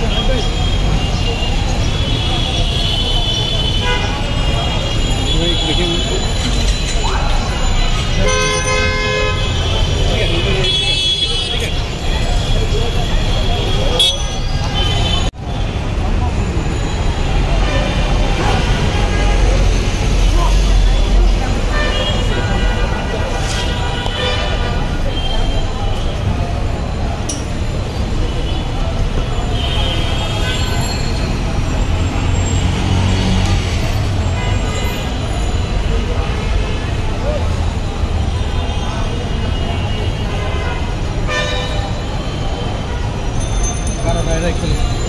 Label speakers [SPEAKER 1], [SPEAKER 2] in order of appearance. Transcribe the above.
[SPEAKER 1] Cara, vai directly.